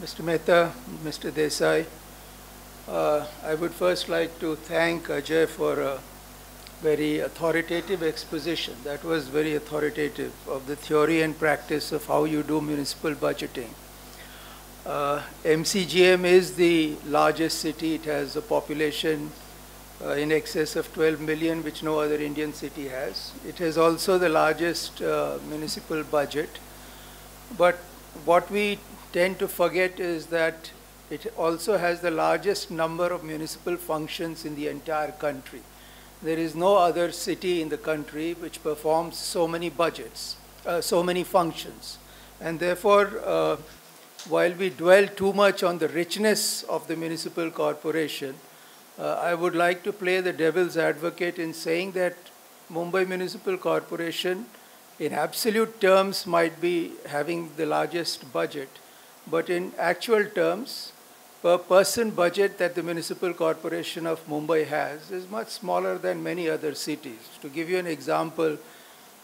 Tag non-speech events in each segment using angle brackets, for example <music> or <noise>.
Mr. Mehta, Mr. Desai, uh, I would first like to thank Ajoy for a very authoritative exposition. That was very authoritative of the theory and practice of how you do municipal budgeting. Uh, MCGM is the largest city. It has a population uh, in excess of 12 million, which no other Indian city has. It has also the largest uh, municipal budget. But what we tend to forget is that it also has the largest number of municipal functions in the entire country. There is no other city in the country which performs so many budgets, uh, so many functions. And therefore, uh, while we dwell too much on the richness of the municipal corporation, uh, I would like to play the devil's advocate in saying that Mumbai Municipal Corporation, in absolute terms, might be having the largest budget, but in actual terms, per person budget that the Municipal Corporation of Mumbai has is much smaller than many other cities. To give you an example,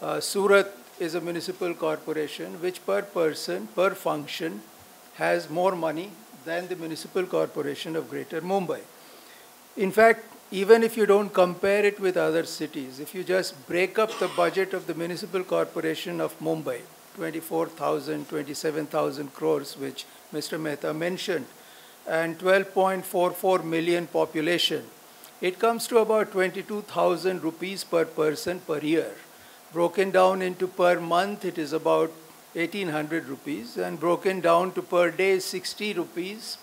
uh, Surat is a municipal corporation which per person, per function, has more money than the Municipal Corporation of Greater Mumbai. In fact, even if you don't compare it with other cities, if you just break up the budget of the Municipal Corporation of Mumbai, 24,000, 27,000 crores, which Mr. Mehta mentioned, and 12.44 million population, it comes to about 22,000 rupees per person per year. Broken down into per month, it is about 1800 rupees, and broken down to per day, 60 rupees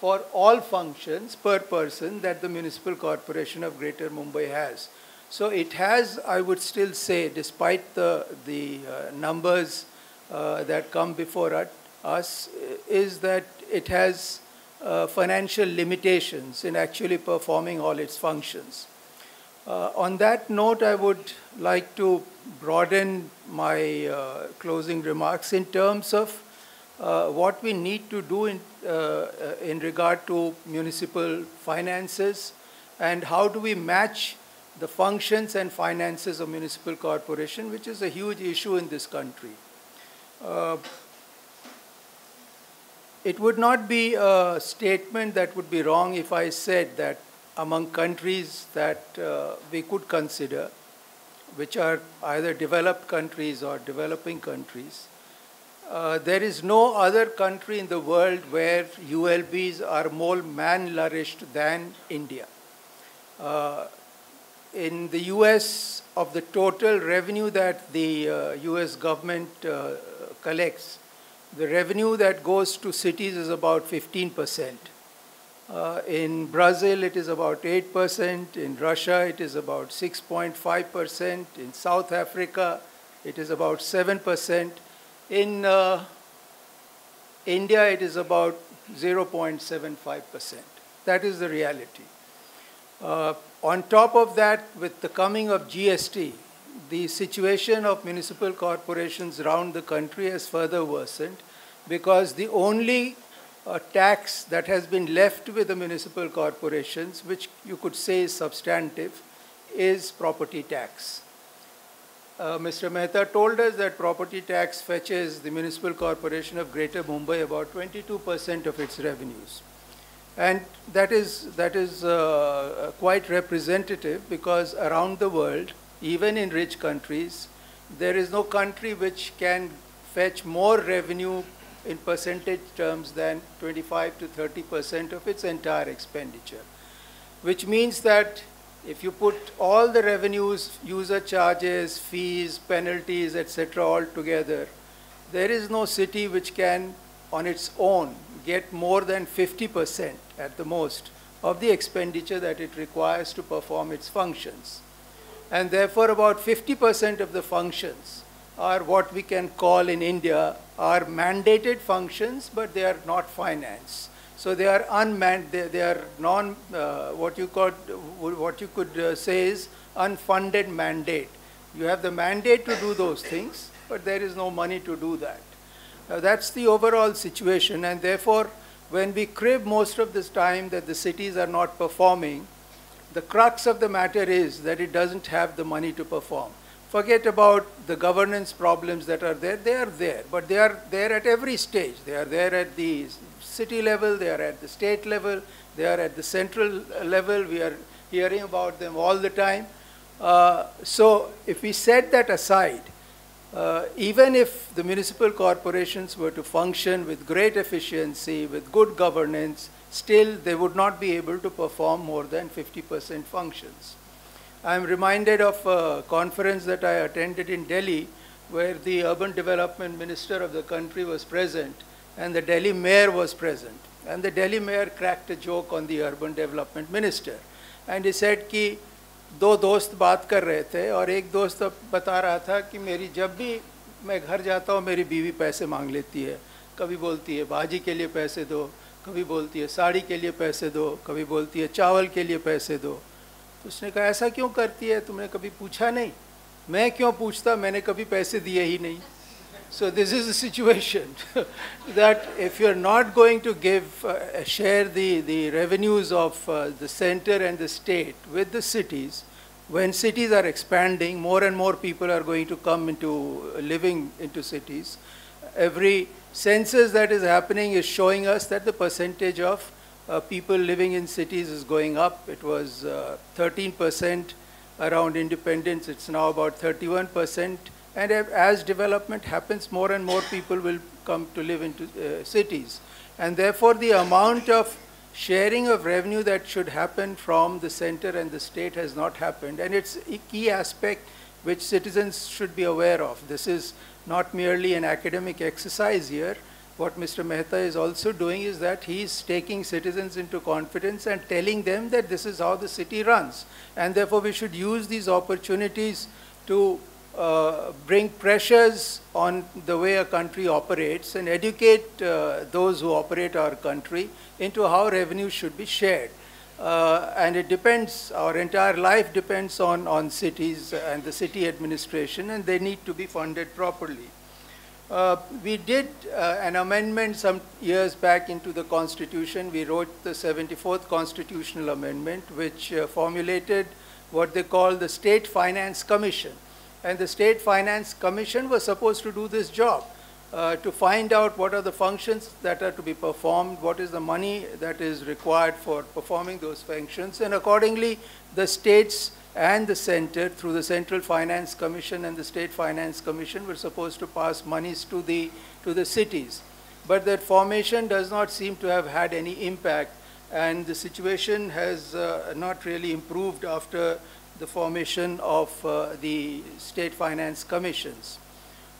for all functions per person that the Municipal Corporation of Greater Mumbai has. So it has, I would still say, despite the, the uh, numbers uh, that come before us, is that it has uh, financial limitations in actually performing all its functions. Uh, on that note, I would like to broaden my uh, closing remarks in terms of uh, what we need to do in, in regard to municipal finances and how do we match the functions and finances of municipal corporation, which is a huge issue in this country. Uh, it would not be a statement that would be wrong if I said that among countries that uh, we could consider, which are either developed countries or developing countries, uh, there is no other country in the world where ULBs are more malnourished than India. Uh, in the US, of the total revenue that the uh, US government uh, collects, the revenue that goes to cities is about 15%. Uh, in Brazil, it is about 8%. In Russia, it is about 6.5%. In South Africa, it is about 7%. In uh, India, it is about 0.75%. That is the reality. On top of that, with the coming of GST, the situation of municipal corporations around the country has further worsened because the only uh, tax that has been left with the municipal corporations, which you could say is substantive, is property tax. Uh, Mr. Mehta told us that property tax fetches the Municipal Corporation of Greater Mumbai about 22% of its revenues. And that is, that is uh, quite representative because around the world, even in rich countries, there is no country which can fetch more revenue in percentage terms than 25 to 30% of its entire expenditure. Which means that if you put all the revenues, user charges, fees, penalties, etc., all together, there is no city which can, on its own, get more than 50% at the most of the expenditure that it requires to perform its functions. And therefore, about 50% of the functions are what we can call in India are mandated functions, but they are not finance. So they are unmanned, they, they are non, uh, what you could, what you could uh, say is unfunded mandate. You have the mandate to do those things, but there is no money to do that. Now that's the overall situation and therefore when we crib most of this time that the cities are not performing, the crux of the matter is that it doesn't have the money to perform. Forget about the governance problems that are there. They are there, but they are there at every stage. They are there at the city level, they are at the state level, they are at the central level. We are hearing about them all the time. Uh, so if we set that aside, uh, even if the municipal corporations were to function with great efficiency, with good governance, still they would not be able to perform more than 50% functions. I'm reminded of a conference that I attended in Delhi where the urban development minister of the country was present and the Delhi mayor was present. And the Delhi mayor cracked a joke on the urban development minister. And he said कि दो दोस्त बात कर रहे थे और एक दोस्त बता रहा था कि मेरी जब भी मैं घर जाता हूँ, मेरी बीवी पैसे मांग लेती है। कभी बोलती है, भाजी के लिए पैसे दो। कभी बोलती है, साड़ी के लिए पैसे दो। कभी बोलती है, चावल के लिए पैसे दो। तो उसने कहा, ऐसा क्यों करती है? तुमने कभी पूछा नहीं? मैं क्यों पूछता? मैंने कभी पैसे दिए ही नहीं। So this is the situation <laughs> that if you're not going to give, uh, share the, the revenues of uh, the center and the state with the cities, when cities are expanding, more and more people are going to come into living into cities. Every census that is happening is showing us that the percentage of uh, people living in cities is going up. It was 13% uh, around independence. It's now about 31%. And as development happens, more and more people will come to live into uh, cities. And therefore, the amount of sharing of revenue that should happen from the center and the state has not happened. And it's a key aspect which citizens should be aware of. This is not merely an academic exercise here, what Mr. Mehta is also doing is that he is taking citizens into confidence and telling them that this is how the city runs. And therefore, we should use these opportunities to uh, bring pressures on the way a country operates and educate uh, those who operate our country into how revenue should be shared. Uh, and it depends, our entire life depends on, on cities and the city administration, and they need to be funded properly. Uh, we did uh, an amendment some years back into the Constitution. We wrote the 74th Constitutional Amendment, which uh, formulated what they call the State Finance Commission. And the State Finance Commission was supposed to do this job, uh, to find out what are the functions that are to be performed, what is the money that is required for performing those functions, and accordingly, the states and the center through the Central Finance Commission and the State Finance Commission were supposed to pass monies to the, to the cities. But that formation does not seem to have had any impact and the situation has uh, not really improved after the formation of uh, the State Finance Commissions.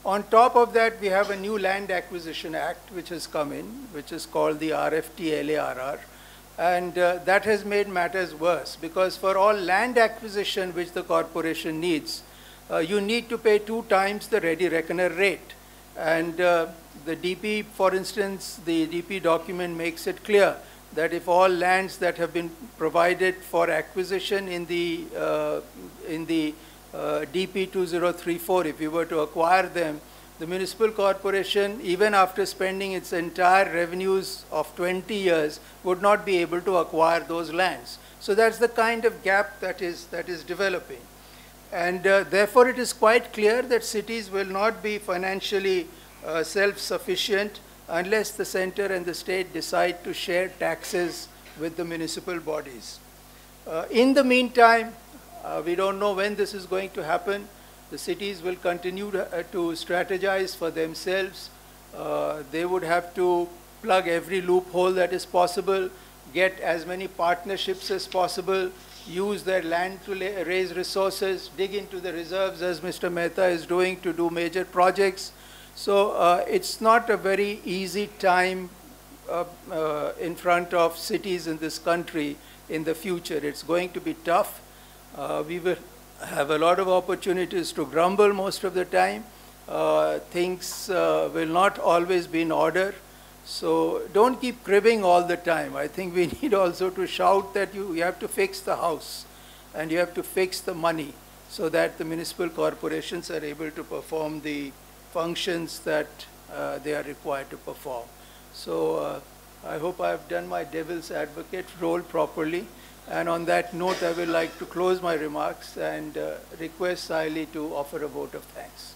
On top of that, we have a new Land Acquisition Act which has come in, which is called the RFT LARR. And uh, that has made matters worse because for all land acquisition which the corporation needs, uh, you need to pay two times the ready reckoner rate. And uh, the DP, for instance, the DP document makes it clear that if all lands that have been provided for acquisition in the, uh, in the uh, DP 2034, if you were to acquire them, the municipal corporation, even after spending its entire revenues of 20 years, would not be able to acquire those lands. So that's the kind of gap that is, that is developing. And uh, therefore, it is quite clear that cities will not be financially uh, self-sufficient unless the center and the state decide to share taxes with the municipal bodies. Uh, in the meantime, uh, we don't know when this is going to happen. The cities will continue to, uh, to strategize for themselves. Uh, they would have to plug every loophole that is possible, get as many partnerships as possible, use their land to raise resources, dig into the reserves as Mr. Mehta is doing to do major projects. So uh, it's not a very easy time uh, uh, in front of cities in this country in the future. It's going to be tough. Uh, we will have a lot of opportunities to grumble most of the time. Uh, things uh, will not always be in order. So don't keep cribbing all the time. I think we <laughs> need also to shout that you, you have to fix the house and you have to fix the money so that the municipal corporations are able to perform the functions that uh, they are required to perform. So uh, I hope I've done my devil's advocate role properly. And on that note, I would like to close my remarks and uh, request Saili to offer a vote of thanks.